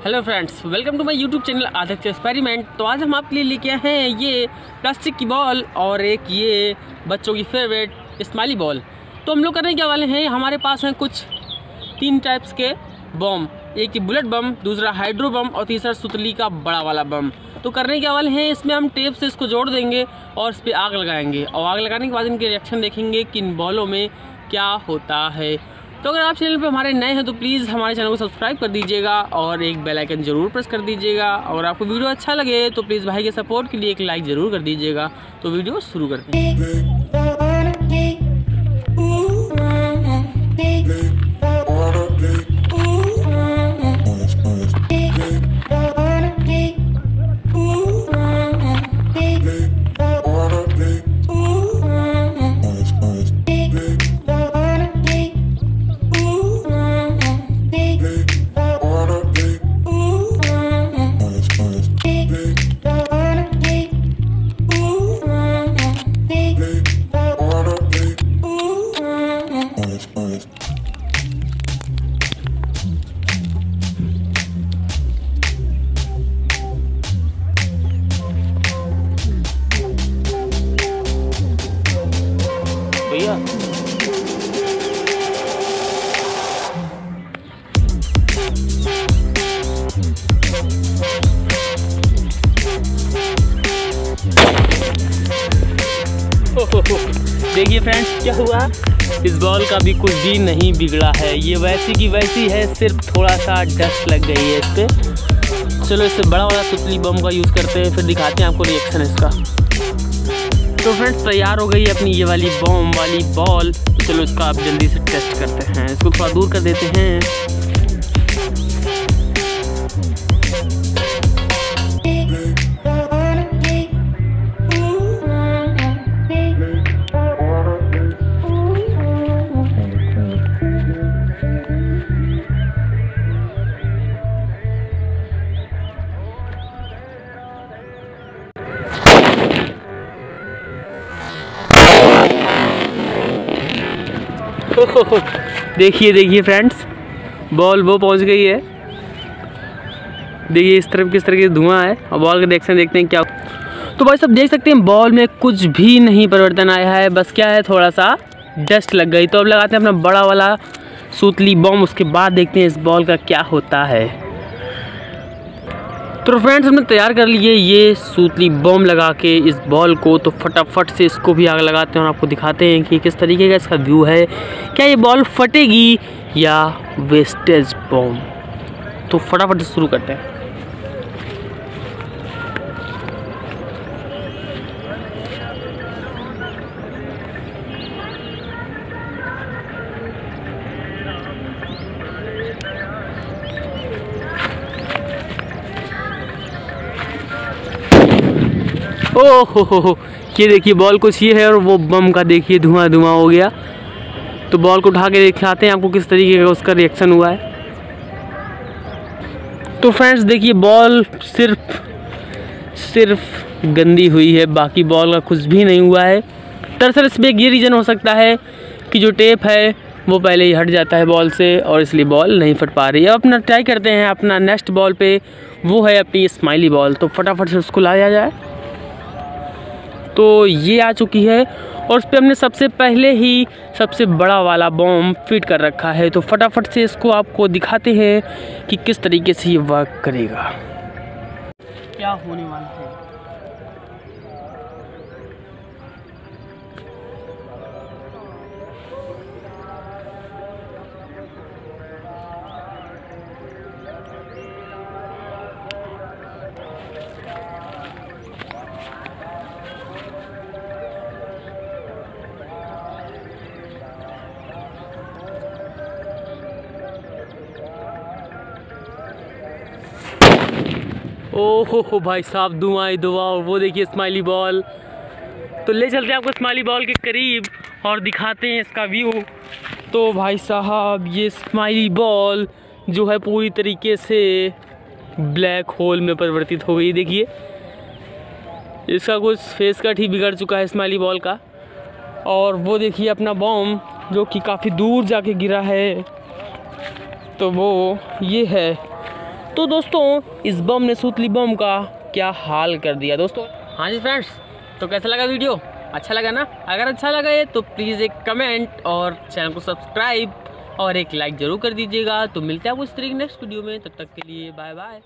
Hello friends welcome to my YouTube channel Aditya experiment तो आज हम आपके लिए लेके आए हैं ये प्लास्टिक की बॉल और एक ये बच्चों की फेवरेट स्माइली बॉल तो हम लोग करने क्या वाले हैं? हमारे पास हैं कुछ तीन टाइप्स के बम एक बुलेट बम दूसरा हाइड्रो बम और तीसरा सुतली का बड़ा वाला बम तो करने क्या वाले हैं? इसमें हम टेप से इसको जोड़ देंगे और इस पर आग लगाएँगे और आग लगाने के बाद इनके रिएक्शन देखेंगे कि इन बॉलों में क्या होता है। तो अगर आप चैनल पर हमारे नए हैं तो प्लीज़ हमारे चैनल को सब्सक्राइब कर दीजिएगा और एक बेल आइकन ज़रूर प्रेस कर दीजिएगा। और आपको वीडियो अच्छा लगे तो प्लीज़ भाई के सपोर्ट के लिए एक लाइक ज़रूर कर दीजिएगा। तो वीडियो शुरू करते हैं। देखिए फ्रेंड्स क्या हुआ? इस बॉल का भी कुछ भी नहीं बिगड़ा है। ये वैसी की वैसी है, सिर्फ़ थोड़ा सा डस्ट लग गई है इस पर चलो, इससे बड़ा वाला सुतली बम का यूज़ करते हैं, फिर दिखाते हैं आपको रिएक्शन इसका। तो फ्रेंड्स तैयार हो गई अपनी ये वाली बॉम वाली बॉल तो चलो, इसका आप जल्दी से टेस्ट करते हैं। इसको थोड़ा दूर कर देते हैं। देखिए देखिए फ्रेंड्स बॉल वो पहुँच गई है। देखिए, इस तरफ़ किस तरह की धुआँ है। और बॉल का हैं, देखते हैं क्या तो भाई सब देख सकते हैं बॉल में कुछ भी नहीं परिवर्तन आया है। बस क्या है थोड़ा सा डस्ट लग गई। तो अब लगाते हैं अपना बड़ा वाला सूतली बॉम उसके बाद देखते हैं इस बॉल का क्या होता है। तो फ्रेंड्स हमने तैयार कर लिए ये सूतली बम लगा के इस बॉल को तो फटाफट से इसको भी आग लगाते हैं और आपको दिखाते हैं कि किस तरीके का इसका व्यू है। क्या ये बॉल फटेगी या वेस्टेज बम तो फटाफट शुरू करते हैं। ओ हो हो हो। ये देखिए बॉल कुछ ये है और वो बम का देखिए धुआँ धुआँ हो गया। तो बॉल को उठा के दिखाते हैं आपको किस तरीके का उसका रिएक्शन हुआ है। तो फ्रेंड्स देखिए बॉल सिर्फ़ सिर्फ़ गंदी हुई है, बाकी बॉल का कुछ भी नहीं हुआ है। दरअसल इसमें ये रीज़न हो सकता है कि जो टेप है, वो पहले ही हट जाता है बॉल से और इसलिए बॉल नहीं फट पा रही है। अब अपना ट्राई करते हैं, अपना नेक्स्ट बॉल पे, वो है अपनी स्माइली बॉल तो फटाफट से उसको लाया जाए। तो ये आ चुकी है और उस पर हमने सबसे पहले ही सबसे बड़ा वाला बॉम फिट कर रखा है। तो फटाफट से इसको आपको दिखाते हैं कि किस तरीके से ये वर्क करेगा। क्या होने वाला है? ओ हो भाई साहब धुआँ दुआ वो देखिए स्माइली बॉल तो ले चलते हैं आपको स्माइली बॉल के करीब और दिखाते हैं इसका व्यू तो भाई साहब, ये स्माइली बॉल जो है पूरी तरीके से ब्लैक होल में परिवर्तित हो गई। देखिए, इसका कुछ फेस कट ही बिगड़ चुका है स्माइली बॉल का। और वो देखिए अपना बॉम्ब जो कि काफ़ी दूर जाके गिरा है। तो वो ये है। तो दोस्तों, इस बम ने सूतली बम का क्या हाल कर दिया दोस्तों? हाँ जी फ्रेंड्स तो कैसा लगा वीडियो अच्छा लगा ना? अगर अच्छा लगा है तो प्लीज़ एक कमेंट और चैनल को सब्सक्राइब और एक लाइक ज़रूर कर दीजिएगा। तो मिलते हैं आपको इस तरीके नेक्स्ट वीडियो में। तब तक के लिए बाय बाय